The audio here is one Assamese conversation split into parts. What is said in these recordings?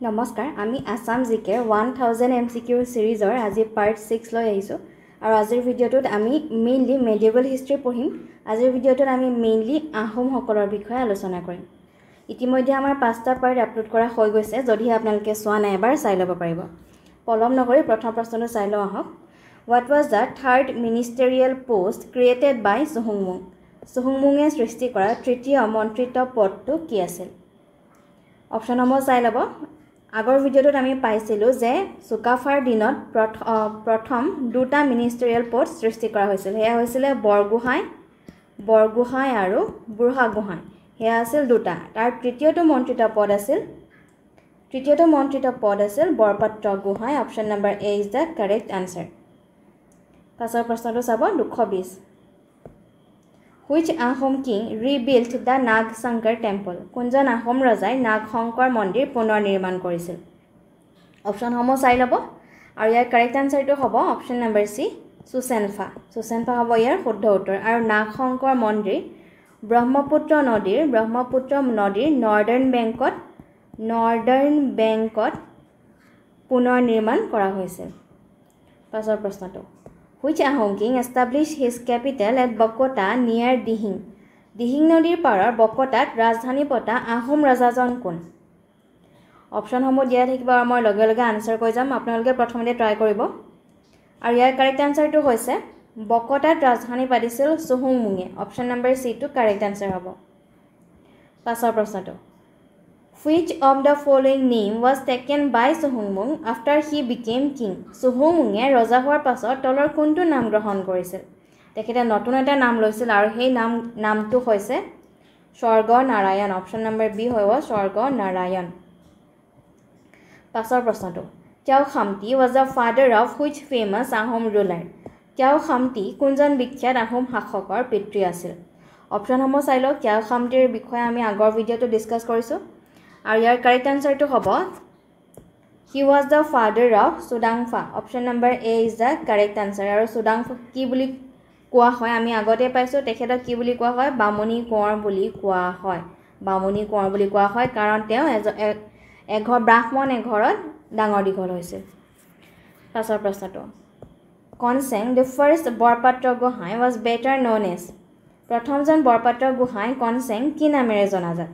নমস্কাৰ আমি Assam G K one thousand M চি কিউৰ ছিৰিজৰ আজি পাৰ্ট ছিক্স লৈ আহিছোঁ। আৰু আজিৰ ভিডিঅ'টোত আমি মেইনলি মেডিয়েবল হিষ্ট্ৰী পঢ়িম। আজিৰ ভিডিঅ'টোত আমি মেইনলি আহোমসকলৰ বিষয়ে আলোচনা কৰিম। ইতিমধ্যে আমাৰ পাঁচটা পাৰ্ট আপলোড কৰা হৈ গৈছে যদিহে আপোনালোকে চোৱা নাই এবাৰ চাই ল'ব পাৰিব। পলম নকৰি প্ৰথম প্ৰশ্নটো চাই লওঁ আহক। What was the third ministerial post created by চুহুংমুং চুহুংমুঙে সৃষ্টি কৰা তৃতীয় মন্ত্ৰিত্ব পদটো কি আছিল? অপশ্যনসমূহ চাই ল'ব। আগৰ ভিডিঅ'টোত আমি পাইছিলোঁ যে চুকাফাৰ দিনত প্ৰথম দুটা মিনিষ্টেৰিয়েল পষ্ট সৃষ্টি কৰা হৈছিল। সেয়া হৈছিলে বৰগোহাঁই বৰগোহাঁই আৰু বুঢ়াগোহাঁই। সেয়া আছিল দুটা। তাৰ তৃতীয়টো মন্ত্ৰিত পদ আছিল তৃতীয়টো মন্ত্ৰিত পদ আছিল Borpatra Gohain. Option number A is the correct answer পাছৰ প্ৰশ্নটো চাব দুশ বিছ which Ahom king rebuild the Nag Shankar temple কোনজন আহোম ৰজাই নাগ শংকৰ মন্দিৰ পুনৰ নিৰ্মাণ কৰিছিল অপশ্যনসমূহ চাই ল'ব। আৰু ইয়াৰ কাৰেক্ট আনচাৰটো হ'ব option number C Susenpha. Susenpha হ'ব ইয়াৰ শুদ্ধ উত্তৰ। আৰু নাগ শংকৰ মন্দিৰ ব্ৰহ্মপুত্ৰ নদীৰ ব্ৰহ্মপুত্ৰ নদীৰ নৰ্দাৰ্ণ বেংকত নৰ্দাৰ্ণ বেংকত পুনৰ নিৰ্মাণ কৰা হৈছিল পাছৰ প্ৰশ্নটো। Which Ahom king establish his capital at Bakata near Dihing Dihing নদীৰ পাৰৰ বকতাত ৰাজধানী পতা আহোম ৰজাজন কোন? অপশ্যনসমূহ দিয়া থাকিব আৰু মই লগে লগে আনচাৰ কৈ যাম। আপোনালোকে প্ৰথমতে ট্ৰাই কৰিব। আৰু ইয়াৰ কাৰেক্ট আনচাৰটো হৈছে বকতাত ৰাজধানী পাতিছিল চুহুংমুঙে। অপশ্যন নম্বৰ চিটো কাৰেক্ট আনচাৰ হ'ব। পাছৰ প্ৰশ্নটো। Which of the following name was taken by চুহুংমুং after he became king চুহুংমুঙে ৰজা হোৱাৰ পাছত তলৰ কোনটো নাম গ্ৰহণ কৰিছিল? তেখেতে নতুন এটা নাম লৈছিল আৰু সেই নাম নামটো হৈছে স্বৰ্গ নাৰায়ণ অপশ্যন নম্বৰ বি হ'ব স্বৰ্গ নাৰায়ণ পাছৰ প্ৰশ্নটো। Tyao Khamti was the father of which famous Ahom ruler Tyao Khamti কোনজন বিখ্যাত আহোম শাসকৰ পিতৃ আছিল? অপশ্যনসমূহ চাই লওক। তেওঁ খামটিৰ বিষয়ে আমি আগৰ ভিডিঅ'টো ডিছকাছ কৰিছোঁ। আৰু ইয়াৰ কাৰেক্ট আনচাৰটো হ'ব he was the father of Sudangpha option number A is the correct answer আৰু চুডাংফা কি বুলি কোৱা হয় আমি আগতে পাইছোঁ তেখেতক কি বুলি কোৱা হয়? বামুণী কোঁৱৰ বুলি কোৱা হয়। বামুণী কোঁৱৰ বুলি কোৱা হয় কাৰণ তেওঁ এজ এঘৰ ব্ৰাহ্মণ এঘৰত ডাঙৰ দীঘল হৈছিল পাছৰ প্ৰশ্নটো। Konsheng the first Borpatra Gohain was better known as প্ৰথমজন বৰপাত্ৰ গোহাঁই কনচেং কি নামেৰে জনাজাত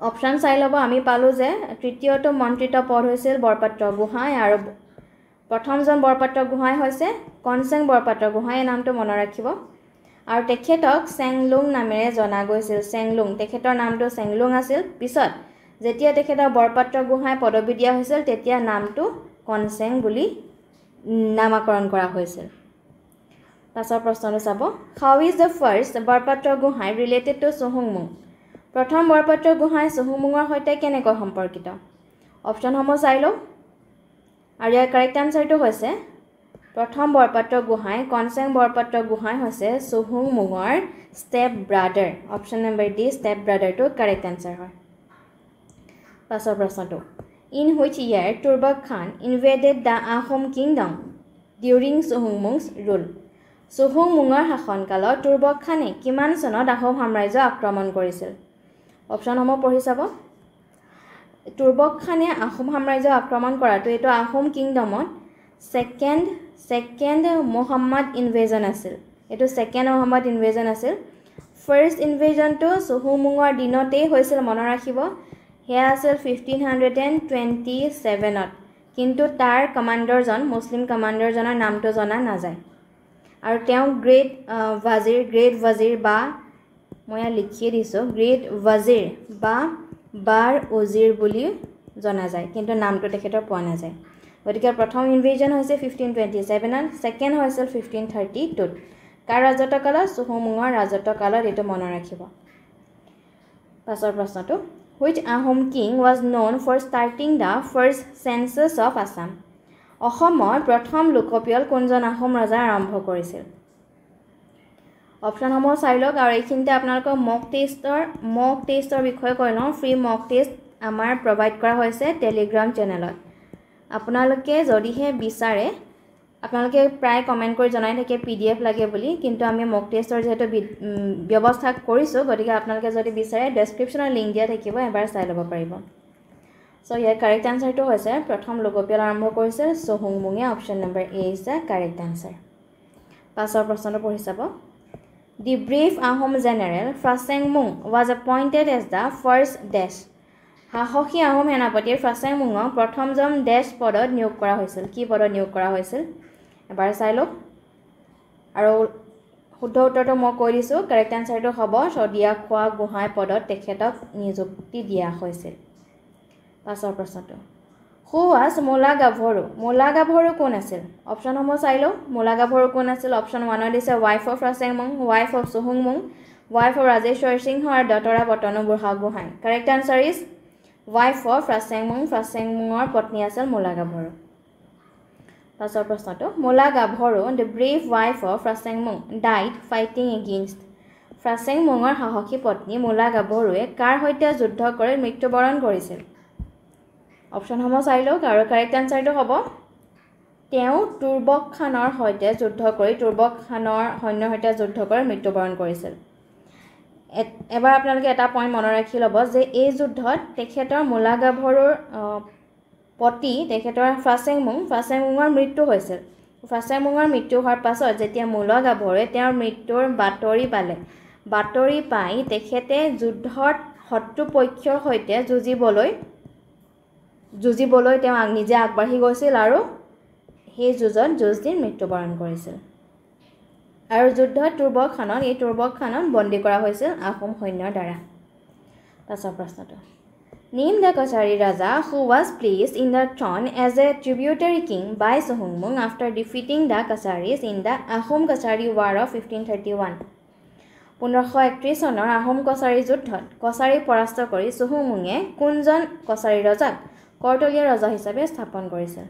অপশ্যন চাই ল'ব। আমি পালোঁ যে তৃতীয়টো মন্ত্ৰিত পদ হৈছিল বৰপাত্ৰ গোহাঁই আৰু প্ৰথমজন বৰপাত্ৰ গোহাঁই হৈছে কনচেং বৰপাত্ৰ গোহাঁই। এই নামটো মনত ৰাখিব। আৰু তেখেতক চেংলুং নামেৰে জনা গৈছিল। চেংলুং তেখেতৰ নামটো চেংলুং আছিল। পিছত যেতিয়া তেখেতৰ বৰপাত্ৰ গোহাঁই পদবী দিয়া হৈছিল তেতিয়া নামটো কনচেং বুলি নামাকৰণ কৰা হৈছিল। পাছৰ প্ৰশ্নটো চাব। How is the first Borpatra Gohain related to চুহুংমুং প্ৰথম বৰপাত্ৰ গোহাঁই চুহুংমুঙৰ সৈতে কেনেকৈ সম্পৰ্কিত? অপশ্যনসমূহ চাই লওঁ। আৰু ইয়াৰ কাৰেক্ট আনচাৰটো হৈছে প্ৰথম বৰপাত্ৰ গোহাঁই কনচেং বৰপাত্ৰ গোহাঁই হৈছে চুহুংমুঙৰ step brother. Option number D step ব্ৰাদাৰটো correct answer হয়। পাছৰ প্ৰশ্নটো in which year Turbak Khan invaded the Ahom kingdom during Suhungmung's rule? চুহুংমুঙৰ শাসনকালত তুৰ্বক খানে কিমান চনত আহোম সাম্ৰাজ্য আক্ৰমণ কৰিছিল? অপশ্যনসমূহ পঢ়ি চাব। তুৰ্বক খানে আহোম সাম্ৰাজ্য আক্ৰমণ কৰাটো এইটো আহোম কিংডমত ছেকেণ্ড ছেকেণ্ড মহম্মদ ইনভেজন আছিল। এইটো ছেকেণ্ড মহম্মদ ইনভেজন আছিল। ফাৰ্ষ্ট ইনভেজনটো চুহুংমুঙৰ দিনতেই হৈছিল মনত ৰাখিব। সেয়া আছিল ফিফটিন হাণ্ড্ৰেড এণ্ড টুৱেণ্টি ছেভেনত কিন্তু তাৰ কমাণ্ডাৰজন মুছলিম কমাণ্ডাৰজনৰ নামটো জনা নাযায়। আৰু তেওঁ গ্ৰেট ৱাজিৰ গ্ৰেট ৱাজিৰ বা মই ইয়াত লিখিয়ে দিছোঁ গ্ৰেট ৱাজিৰ বা বাৰ উজিৰ বুলি জনা যায় কিন্তু নামটো তেখেতৰ পোৱা নাযায়। গতিকে প্ৰথম ইনভেজন হৈছে ফিফটিন টুৱেণ্টি ছেভেনত ছেকেণ্ড হৈছিল ফিফটিন থাৰ্টি টুত কাৰ ৰাজত্ব কালত চুহুমুঙৰ ৰাজত্ব কালত এইটো মনত ৰাখিব। পাছৰ প্ৰশ্নটো which Ahom king was known for starting the first census of Assam অসমৰ প্ৰথম লোকপিয়ল কোনজন আহোম ৰজাই আৰম্ভ কৰিছিল? অপশ্যনসমূহ চাই লওক আৰু এইখিনিতে আপোনালোকক মক টেষ্টৰ মক টেষ্টৰ বিষয়ে কৈ লওঁ। ফ্ৰী মক টেষ্ট আমাৰ প্ৰভাইড কৰা হৈছে টেলিগ্ৰাম চেনেলত আপোনালোকে যদিহে বিচাৰে আপোনালোকে প্ৰায় কমেণ্ট কৰি জনাই থাকে পি ডি এফ লাগে বুলি কিন্তু আমি মক টেষ্টৰ যিহেতু ব্যৱস্থা কৰিছোঁ গতিকে আপোনালোকে যদি বিচাৰে ডেছক্ৰিপশ্যনৰ লিংক দিয়া থাকিব এবাৰ চাই ল'ব পাৰিব। চ' ইয়াৰ কাৰেক্ট আনচাৰটো হৈছে প্ৰথম লোকপিয়ল আৰম্ভ কৰিছিল চহুংমুঙে option number A is the correct answer পাছৰ প্ৰশ্নটো পঢ়ি চাব। The brief Ahom general Phrasengmung was appointed as the first ডেছ সাহসী আহোম সেনাপতিৰ ফ্ৰাচেংমুঙক প্ৰথমজন ডেছ পদত নিয়োগ কৰা হৈছিল। কি পদত নিয়োগ কৰা হৈছিল? এবাৰ চাই লওক। আৰু শুদ্ধ উত্তৰটো মই কৈ দিছোঁ। কাৰেক্ট এনচাৰটো হ'ব। চদিয়া খোৱা গোহাঁই পদত তেখেতক নিযুক্তি দিয়া হৈছিল। পাছৰ প্ৰশ্নটো। হু ৱাজ মোলা গাভৰু। মোলা গাভৰু কোন আছিল? অপশ্যনসমূহ চাই লওঁ। মোলা গাভৰু কোন আছিল? অপশ্যন ওৱানত দিছে wife of Rasengmung wife of চুহুংমুং wife of Rajeswar সিংহ আৰু দতৰা বতনু Buragohain. Correct answer is wife of Rasengmung ফ্ৰাচেংমুঙৰ পত্নী আছিল মোলা গাভৰু। পাছৰ প্ৰশ্নটো Mula Gabharu the brave wife of Phrasengmung died fighting against ফ্ৰাচেংমুঙৰ সাহসী পত্নী মোলা গাভৰুৱে কাৰ সৈতে যুদ্ধ কৰি মৃত্যুবৰণ কৰিছিল? অপশ্যনসমূহ চাই লওক আৰু কাৰেক্ট এনচাৰটো হ'ব। তেওঁ তুৰ্বক খানৰ সৈতে যুদ্ধ কৰি তুৰ্বক খানৰ সৈন্যৰ সৈতে যুদ্ধ কৰি মৃত্যুবৰণ কৰিছিল। এবাৰ আপোনালোকে এটা পইণ্ট মনত ৰাখি ল'ব যে এই যুদ্ধত তেখেতৰ মোলা গাভৰুৰ পতি তেখেতৰ ফ্ৰাচেংমুং ফ্ৰাচেংমুঙৰ মৃত্যু হৈছিল। ফ্ৰাচেংমুঙৰ মৃত্যু হোৱাৰ পাছত যেতিয়া মোলা গাভৰুৱে তেওঁৰ মৃত্যুৰ বাতৰি পালে বাতৰি পাই তেখেতে যুদ্ধত শত্ৰুপক্ষৰ সৈতে যুঁজিবলৈ যুঁজিবলৈ তেওঁ নিজে আগবাঢ়ি গৈছিল আৰু সেই যুঁজত যুঁজ দি মৃত্যুবৰণ কৰিছিল। আৰু যুদ্ধত তুৰ্বক খানত এই তুৰ্বক খানত বন্দী কৰা হৈছিল আহোম সৈন্যৰ দ্বাৰা। পাছৰ প্ৰশ্নটো। Name the Kachari raja who was placed in the throne as a tributary king by চহুংমুং after defeating the Kacharis in the Ahom Kachari war of fifteen thirty one পোন্ধৰশ একত্ৰিছ চনৰ আহোম কছাৰী যুদ্ধত কছাৰী পৰাস্ত কৰি চহুংমুঙে কোনজন কছাৰী ৰজাক কৰ্তলীয়া ৰজা হিচাপে স্থাপন কৰিছিল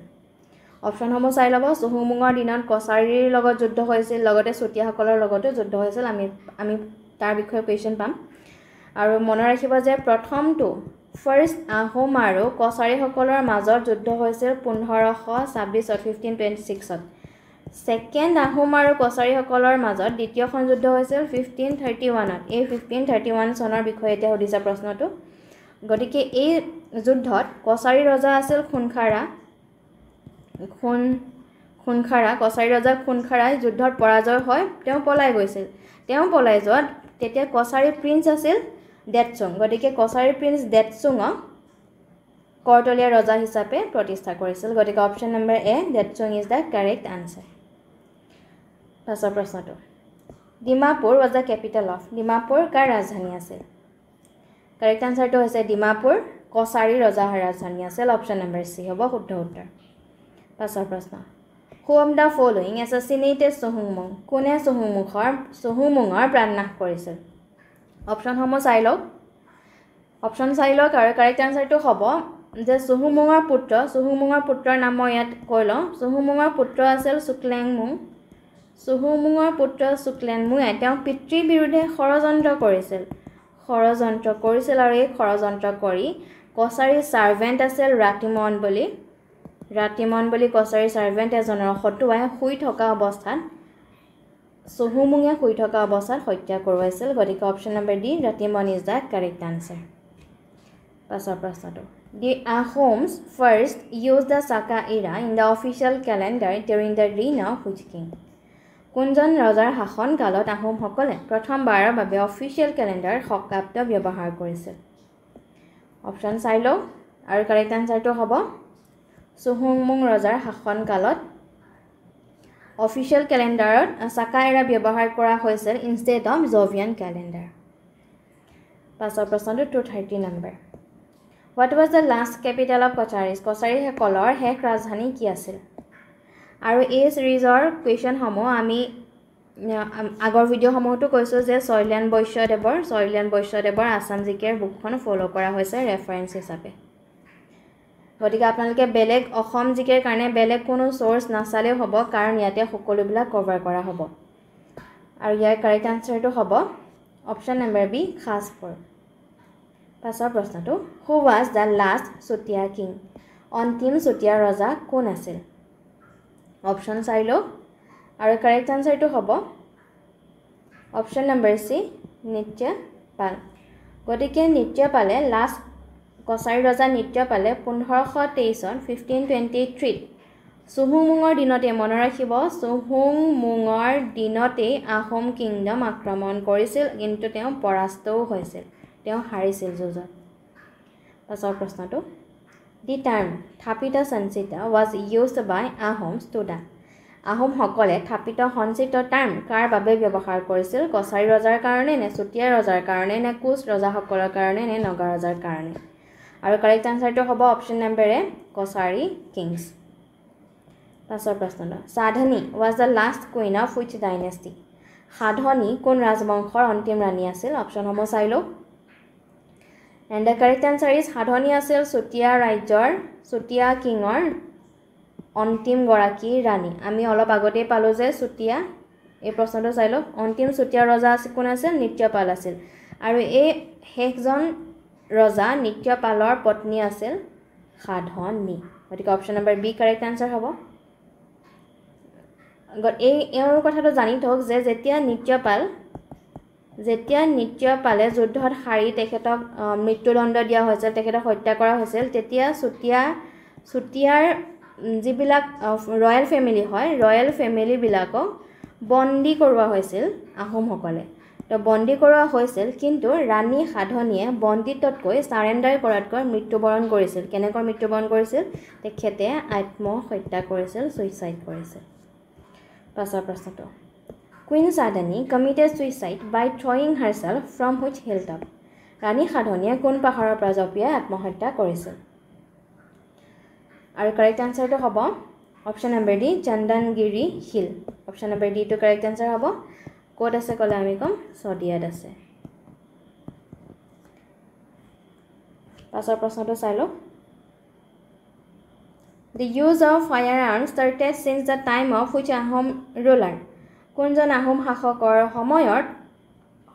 অপশ্যনসমূহ চাই ল'ব। চহুমুঙৰ দিনত কছাৰীৰ লগত যুদ্ধ হৈছিল লগতে চুতীয়াসকলৰ লগতো যুদ্ধ হৈছিল। আমি আমি তাৰ বিষয়ে কুৱেশ্যন পাম। আৰু মনত ৰাখিব যে প্ৰথমটো ফাৰ্ষ্ট আহোম আৰু কছাৰীসকলৰ মাজত যুদ্ধ হৈছিল পোন্ধৰশ ছাব্বিছত ফিফটিন টুৱেণ্টি ছিক্সত ছেকেণ্ড আহোম আৰু কছাৰীসকলৰ মাজত দ্বিতীয়খন যুদ্ধ হৈছিল ফিফটিন থাৰ্টি ওৱানত এই ফিফটিন থাৰ্টি ওৱান চনৰ বিষয়ে এতিয়া সুধিছে প্ৰশ্নটো। গতিকে এই যুদ্ধত কছাৰী ৰজা আছিল খুনখাৰা। খুন খুনখাৰা কছাৰী ৰজা খুনখাৰাই যুদ্ধত পৰাজয় হয় তেওঁ পলাই গৈছিল। তেওঁ পলাই যোৱাত তেতিয়া কছাৰী প্ৰিন্স আছিল ডেটচুং গতিকে কছাৰী প্ৰিন্স ডেটচুঙক কৰ্তলীয়া ৰজা হিচাপে প্ৰতিষ্ঠা কৰিছিল। গতিকে option number A Detchung is the correct answer পাছৰ প্ৰশ্নটো। Dimapur was the capital of Dimapur কাৰ ৰাজধানী আছিল? কাৰেক্ট আনচাৰটো হৈছে ডিমাপুৰ কছাৰী ৰজাৰ ৰাজধানী আছিল অপশ্যন নম্বৰ চি হ'ব শুদ্ধ উত্তৰ। পাছৰ প্ৰশ্ন। হোম দ্য ফলোয়িং এছচিনেটেড চহুংমুং। কোনে চহুংমুখৰ চহুমুঙৰ প্ৰাণনাশ কৰিছিল? অপশ্যনসমূহ চাই লওক। অপশ্যন চাই লওক আৰু কাৰেক্ট আনচাৰটো হ'ব যে চহুমুঙৰ পুত্ৰ চহুমুঙৰ পুত্ৰৰ নাম মই ইয়াত কৈ লওঁ। চহুমুঙৰ পুত্ৰ আছিল চুকলেংমুং চহুমুঙৰ পুত্ৰ চুকলেংমুঙে তেওঁ পিতৃৰ বিৰুদ্ধে ষড়যন্ত্ৰ কৰিছিল। ষড়যন্ত্ৰ কৰিছিল আৰু এই ষড়যন্ত্ৰ কৰি কছাৰী ছাৰ্ভেণ্ট আছিল ৰাতিমন বুলি। ৰাতিমন বুলি কছাৰী ছাৰ্ভেণ্ট এজনৰ হতুৱাই শুই থকা অৱস্থাত চহুমুঙে শুই থকা অৱস্থাত হত্যা কৰোৱাইছিল। গতিকে option number D Ratiman is the correct answer. পাছৰ প্ৰশ্নটো the Ahoms first use the Saka era in the official calendar during the reign of which king কোনজন ৰজাৰ শাসনকালত আহোমসকলে প্ৰথমবাৰৰ বাবে অফিচিয়েল কেলেণ্ডাৰ শকাব্দ ব্যৱহাৰ কৰিছিল অপশ্যন চাই লওঁ আৰু কাৰেক্ট আনচাৰটো হ'ব। চুহুংমুং ৰজাৰ শাসনকালত অফিচিয়েল কেলেণ্ডাৰত চাকা এৰা ব্যৱহাৰ কৰা হৈছিল ইনষ্টেড অফ জভিয়ান কেলেণ্ডাৰ পাছৰ প্ৰশ্নটো two thirty number what was the last capital of Kacharis কছাৰীসকলৰ শেষ ৰাজধানী কি আছিল? আৰু এই ছিৰিজৰ কুৱেশ্যনসমূহ আমি আগৰ ভিডিঅ'সমূহতো কৈছোঁ যে শৈলেন বৈশ্যদেৱৰ শৈলেন বৈশ্যদেৱৰ আছাম জিকেৰ বুকখন ফ'ল' কৰা হৈছে ৰেফাৰেঞ্চ হিচাপে। গতিকে আপোনালোকে বেলেগ অসম জিকেৰ কাৰণে বেলেগ কোনো চ'ৰ্চ নাচালেও হ'ব কাৰণ ইয়াতে সকলোবিলাক কভাৰ কৰা হ'ব। আৰু ইয়াৰ কাৰেক্ট আনচাৰটো হ'ব অপশ্যন নম্বৰ বি সাজপুৰ পাছৰ প্ৰশ্নটো who was the last Chutia king অন্তিম চুতীয়া ৰজা কোন আছিল? অপশ্যন চাই লওক আৰু কাৰেক্ট আনচাৰটো হ'ব। অপশ্যন নম্বৰ চি নিত্য পাল। গতিকে নিত্য পালে লাষ্ট কছাৰী ৰজা নৃত্যপালে পোন্ধৰশ তেইছত ফিফটিন টুৱেণ্টি থ্ৰীত চুহুংমুঙৰ দিনতে মনত ৰাখিব চুহুংমুঙৰ দিনতেই আহোম কিংডম আক্ৰমণ কৰিছিল কিন্তু তেওঁ পৰাস্তও হৈছিল। তেওঁ হাৰিছিল যুঁজত। পাছৰ প্ৰশ্নটো। The term Thapita Sanchita was used by Ahom ষ্টুডা আহোমসকলে থাপিত সঞ্চিত টাৰ্ম কাৰ বাবে ব্যৱহাৰ কৰিছিল? কছাৰী ৰজাৰ কাৰণে নে চুতীয়া ৰজাৰ কাৰণে নে কোচ ৰজাসকলৰ কাৰণে নে নগা ৰজাৰ কাৰণে? আৰু কাৰেক্ট আনচাৰটো হ'ব অপশ্যন নম্বৰ কছাৰী কিংছ পাছৰ প্ৰশ্নটো Sadhani was the last queen of which dynasty Sadhani কোন ৰাজবংশৰ অন্তিম ৰাণী আছিল? অপশ্যনসমূহ চাই লওঁ and the correct answer is Sadhani আছিল চুতীয়া ৰাজ্যৰ চুতীয়া কিঙৰ অন্তিমগৰাকী ৰাণী। আমি অলপ আগতেই পালোঁ যে চুতীয়া এই প্ৰশ্নটো চাই লওক। অন্তিম চুতীয়া ৰজা কোন আছিল? নৃত্যপাল আছিল। আৰু এই শেষজন ৰজা নৃত্যপালৰ পত্নী আছিল সাধনী। গতিকে option number B correct answer হ'ব। এই এওঁৰ কথাটো জানি থওক যে যেতিয়া নৃত্যপাল যেতিয়া নৃত্যপালে যুদ্ধত হাৰি তেখেতক মৃত্যুদণ্ড দিয়া হৈছিল তেখেতক হত্যা কৰা হৈছিল তেতিয়া চুতীয়া চুতীয়াৰ যিবিলাক ৰয়েল ফেমিলি হয় ৰয়েল ফেমিলিবিলাকক বন্দী কৰোৱা হৈছিল আহোমসকলে। তো বন্দী কৰোৱা হৈছিল কিন্তু ৰাণী সাধনীয়ে বন্দীত্বতকৈ চাৰেণ্ডাৰ কৰাতকৈ মৃত্যুবৰণ কৰিছিল। কেনেকৈ মৃত্যুবৰণ কৰিছিল? তেখেতে আত্মহত্যা কৰিছিল ছুইচাইড কৰিছিল। পাছৰ প্ৰশ্নটো। Queen Sadhani committed suicide by throwing herself from which hill top ৰাণী সাধনীয়ে কোন পাহাৰৰ পৰা জঁপিয়াই আত্মহত্যা কৰিছিল? আৰু কাৰেক্ট আনচাৰটো হ'ব option number D Chandangiri hill option number ডিটো কাৰেক্ট আনচাৰ হ'ব। ক'ত আছে ক'লে আমি ক'ম? চদিয়াত আছে। পাছৰ প্ৰশ্নটো লওক the use of fire arm started since the time of which Ahom ruler কোনজন আহোম শাসকৰ সময়ত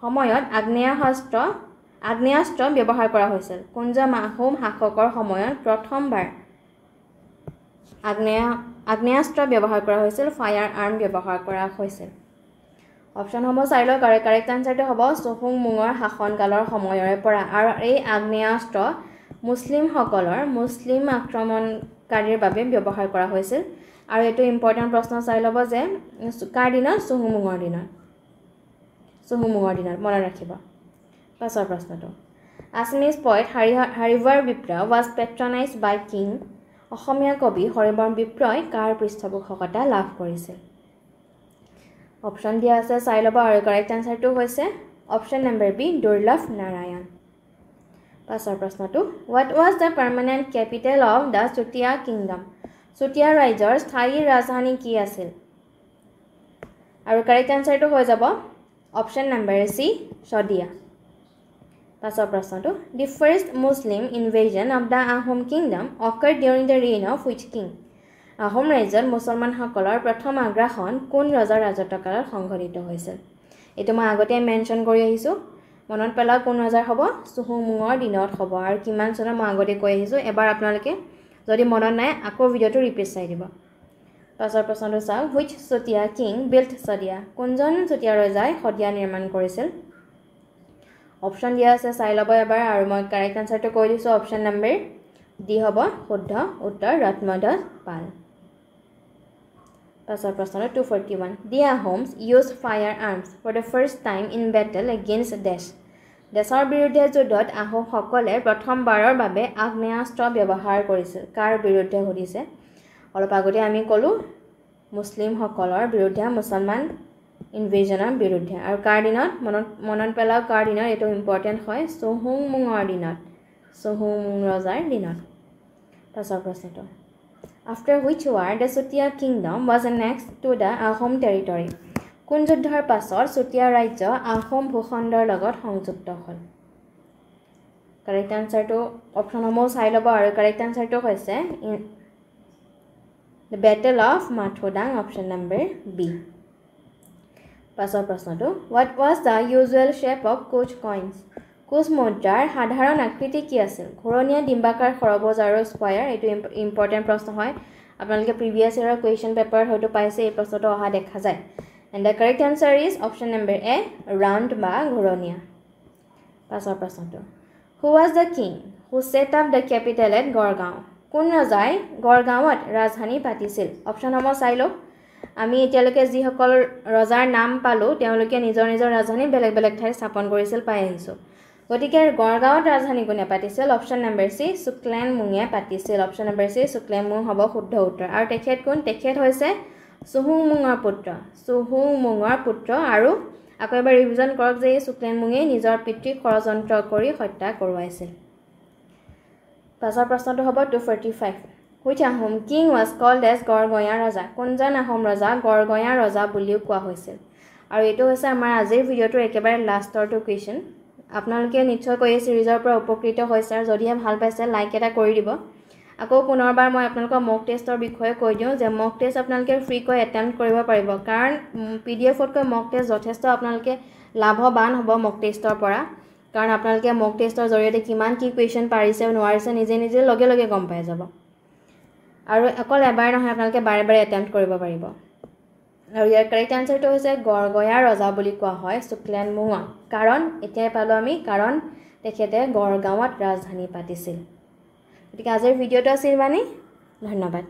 সময়ত আগ্নেয়াস্ত্ৰ আগ্নেয়াস্ত্ৰ ব্যৱহাৰ কৰা হৈছিল? কোনজন আহোম শাসকৰ সময়ত প্ৰথমবাৰ আগ্নেয়া আগ্নেয়াস্ত্ৰ ব্যৱহাৰ কৰা হৈছিল? ফায়াৰ আৰ্ম ব্যৱহাৰ কৰা হৈছিল। অপশ্যনসমূহ চাই লওক আৰু কাৰেক্ট আনচাৰটো হ'ব চহুং মুঙৰ শাসনকালৰ সময়ৰে পৰা। আৰু এই আগ্নেয়াস্ত্ৰ মুছলিমসকলৰ মুছলিম আক্ৰমণকাৰীৰ বাবে ব্যৱহাৰ কৰা হৈছিল। আৰু এইটো ইম্পৰ্টেণ্ট প্ৰশ্ন চাই ল'ব যে কাৰ দিনত? চহুমুঙৰ দিনত। চহুমুঙৰ দিনত মনত ৰাখিব। পাছৰ প্ৰশ্নটো। আছমিজ পইণ্ট হাৰি হাৰিভাৰ বিপ্ৰা ৱাজ পেট্ৰনাইজ বাই কিং অসমীয়া কবি হৰিবৰণ বিপ্ৰই কাৰ পৃষ্ঠপোষকতা লাভ কৰিছিল? অপশ্যন দিয়া আছে চাই ল'ব আৰু কাৰেক্ট আনচাৰটো হৈছে option number B Durlabh Narayan. পাছৰ প্ৰশ্নটো what was the permanent capital of the Chutia kingdom Chutia ৰাজ্যৰ স্থায়ী ৰাজধানী কি আছিল? আৰু কাৰেক্ট আনচাৰটো হৈ যাব অপশ্যন নম্বৰ চি চদিয়া পাছৰ প্ৰশ্নটো the first Muslim invasion of the Ahom kingdom occur during the reign of which king Ahom ৰাজ্যত মুছলমানসকলৰ প্ৰথম আগ্ৰাসন কোন ৰজাৰ ৰাজত্বকালত সংঘটিত হৈছিল? এইটো মই আগতে মেনশ্যন কৰি আহিছোঁ। মনত পেলাওক কোন ৰজাৰ হ'ব? চুহুমুঙৰ দিনত হ'ব। আৰু কিমান চনত মই আগতে কৈ আহিছোঁ। এবাৰ আপোনালোকে যদি মনত নাই আকৌ ভিডিঅ'টো ৰিপিট চাই দিব। পাছৰ প্ৰশ্নটো চাওক which Chutia king built Sadiya কোনজন চতিয়া ৰজাই শদিয়া নিৰ্মাণ কৰিছিল? অপশ্যন দিয়া আছে চাই ল'ব এবাৰ আৰু মই কাৰেক্ট আনচাৰটো কৈ দিছোঁ অপশ্যন নম্বৰ ডি হ'ব শুদ্ধ উত্তৰ ৰত্মদাস পাল। পাছৰ প্ৰশ্নটো two forty one the Ahoms use fire arms for the first time in battle against ডেছ দেশৰ বিৰুদ্ধে যুদ্ধত আহোমসকলে প্ৰথমবাৰৰ বাবে আগ্নেয়াস্ত্ৰ ব্যৱহাৰ কৰিছিল কাৰ বিৰুদ্ধে সুধিছে? অলপ আগতে আমি ক'লোঁ মুছলিমসকলৰ বিৰুদ্ধে মুছলমান ইনভেজনৰ বিৰুদ্ধে। আৰু কাৰ দিনত? মনত মনত পেলাওক কাৰ দিনত এইটো ইম্পৰ্টেণ্ট হয়। চহুংমুঙৰ দিনত। চহুংমুং ৰজাৰ দিনত। পাছৰ প্ৰশ্নটো। After which war the Chutia kingdom was a next to the Ahom territory কোন যুদ্ধৰ পাছত চুতীয়া ৰাজ্য আহোম ভূখণ্ডৰ লগত সংযুক্ত হ'ল? কাৰেক্ট আনচাৰটো অপশ্যনসমূহ চাই ল'ব আৰু কাৰেক্ট আনচাৰটো হৈছে the battle of Mathodang option number B পাছৰ প্ৰশ্নটো what was the usual shape of Koch coins Koch মুদ্ৰাৰ সাধাৰণ আকৃতি কি আছিল? ঘূৰণীয়া ডিম্বাকাৰ সৰবজ আৰু স্কোৱায়াৰ এইটো ইম্পৰ্টেণ্ট প্ৰশ্ন হয়। আপোনালোকে প্ৰিভিয়াছ ইয়েৰৰ কুৱেশ্যন পেপাৰত হয়তো পাইছে এই প্ৰশ্নটো অহা দেখা যায়। And the correct answer is option number A round বা ঘূৰণীয়া। পাছৰ প্ৰশ্নটো। Who was the king who set up the capital at Garhgaon কোন ৰজাই গড়গাঁৱত ৰাজধানী পাতিছিল? অপশ্যনসমূহ চাই লওক। আমি এতিয়ালৈকে যিসকল ৰজাৰ নাম পালোঁ তেওঁলোকে নিজৰ নিজৰ ৰাজধানী বেলেগ বেলেগ ঠাইত স্থাপন কৰিছিল পাই আহিছোঁ। গতিকে গড়গাঁৱত ৰাজধানী কোনে পাতিছিল? অপশ্যন নম্বৰ চি শুক্লেন মুঙে পাতিছিল। Option number C Suklenmung হ'ব শুদ্ধ উত্তৰ। আৰু তেখেত কোন? তেখেত হৈছে চুহুং মুঙৰ পুত্ৰ চুহুং মুঙৰ পুত্ৰ আৰু আকৌ এবাৰ ৰিভিজন কৰক যে এই শুক্লেন মুঙেই নিজৰ পিতৃক ষড়যন্ত্ৰ কৰি হত্যা কৰোৱাইছিল। পাছৰ প্ৰশ্নটো হ'ব two forty five which Ahom king was called as Gargayan ৰজা। কোনজন আহোম ৰজা গড়গঞা ৰজা বুলিও কোৱা হৈছিল? আৰু এইটো হৈছে আমাৰ আজিৰ ভিডিঅ'টোৰ একেবাৰে লাষ্টৰটো কুৱেশ্যন। আপোনালোকে নিশ্চয়কৈ এই ছিৰিজৰ পৰা উপকৃত হৈছে আৰু যদিহে ভাল পাইছে লাইক এটা কৰি দিব। আকৌ পুনৰবাৰ মই আপোনালোকৰ মক টেষ্টৰ বিষয়ে কৈ দিওঁ যে মক টেষ্ট আপোনালোকে ফ্ৰীকৈ এটেম্প্ট কৰিব পাৰিব। কাৰণ পি ডি এফতকৈ মক টেষ্ট যথেষ্ট আপোনালোকে লাভৱান হ'ব মক টেষ্টৰ পৰা। কাৰণ আপোনালোকে মক টেষ্টৰ জৰিয়তে কিমান কি কুৱেশ্যন পাৰিছে নোৱাৰিছে নিজে নিজে লগে লগে গম পাই যাব। আৰু অকল এবাৰ নহয় আপোনালোকে বাৰে বাৰে এটেম্প্ট কৰিব পাৰিব। আৰু ইয়াৰ কাৰেক্ট আনচাৰটো হৈছে গড়গঞা ৰজা বুলি কোৱা হয় শুক্লেন মুঙা কাৰণ এতিয়াই পালোঁ আমি কাৰণ তেখেতে গড়গাঁৱত ৰাজধানী পাতিছিল। গতিকে আজিৰ ভিডিঅ'টো আছিল ইমানেই। ধন্যবাদ।